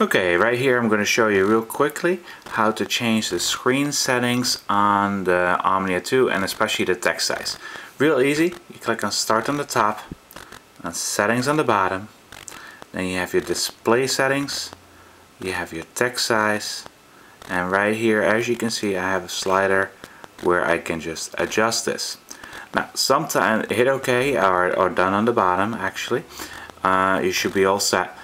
Okay, right here I'm going to show you real quickly how to change the screen settings on the Omnia 2 and especially the text size. Real easy, you click on start on the top, and settings on the bottom, then you have your display settings, you have your text size, and right here as you can see I have a slider where I can just adjust this. Now sometimes hit OK or, or done on the bottom actually, uh, you should be all set.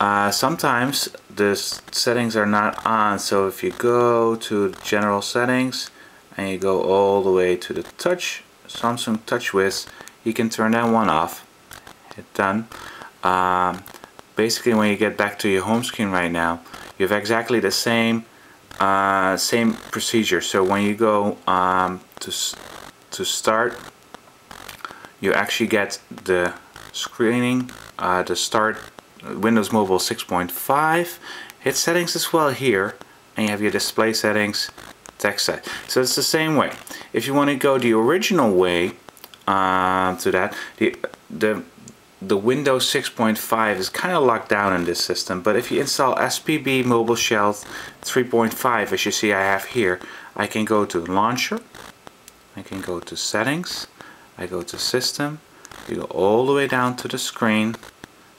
Uh, sometimes the settings are not on so if you go to general settings and you go all the way to the touch Samsung TouchWiz you can turn that one off. Hit done. Um, basically when you get back to your home screen right now you have exactly the same uh, same procedure. So when you go um, to, to start you actually get the screening uh, the start Windows Mobile 6.5 hit settings as well here and you have your display settings text set. So it's the same way. If you want to go the original way uh, to that the the the Windows 6.5 is kind of locked down in this system but if you install SPB Mobile Shell 3.5 as you see I have here I can go to launcher I can go to settings I go to system you go all the way down to the screen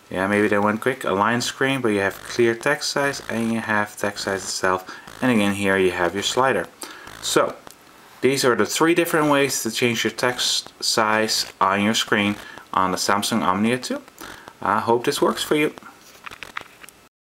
yeah maybe that went quick align screen but you have clear text size and you have text size itself. And again here you have your slider. So these are the three different ways to change your text size on your screen on the Samsung Omnia 2 I hope this works for you